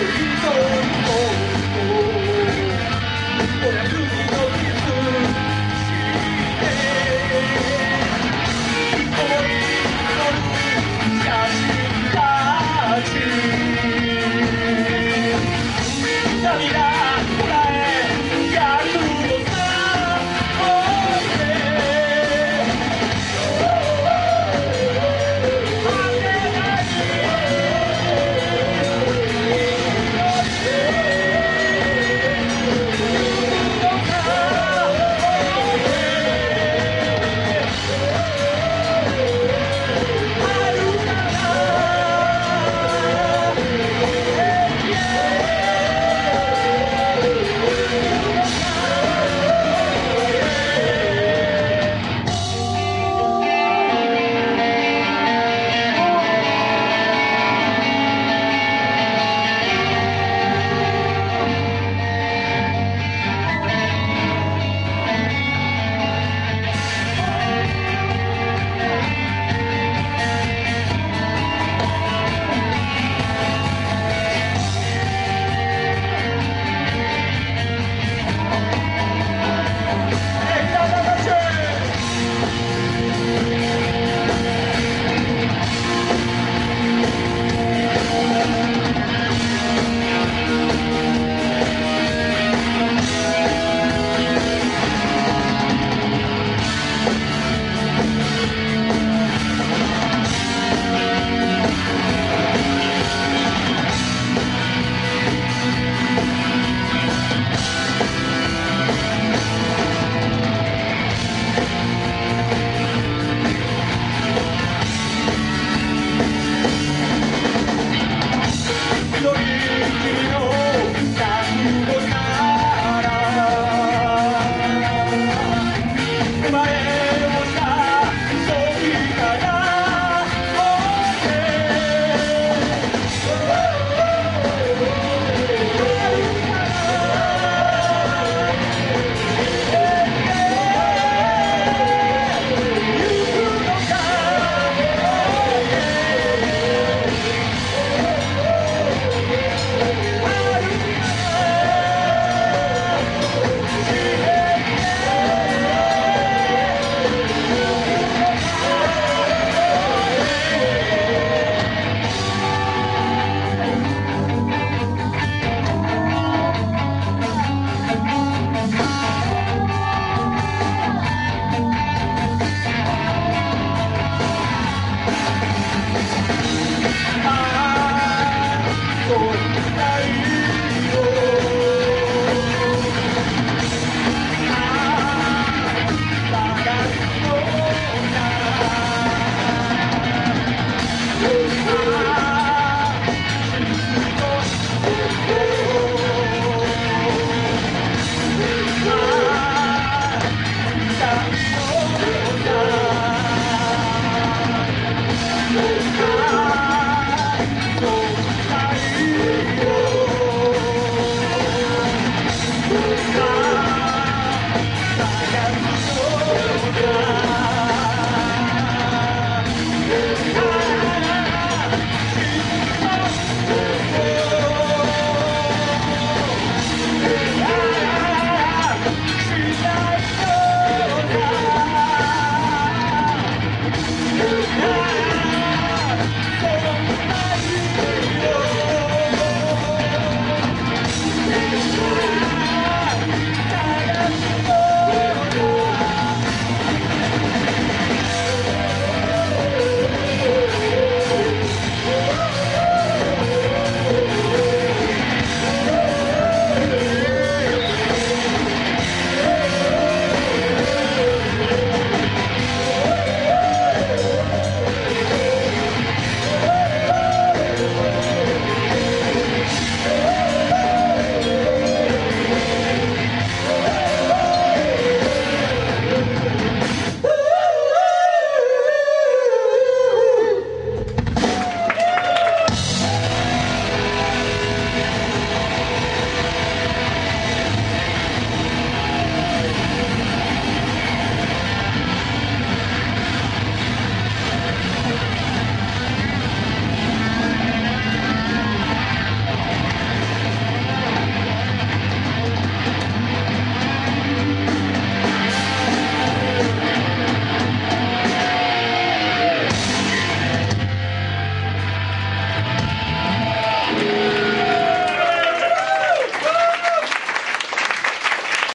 you know caído.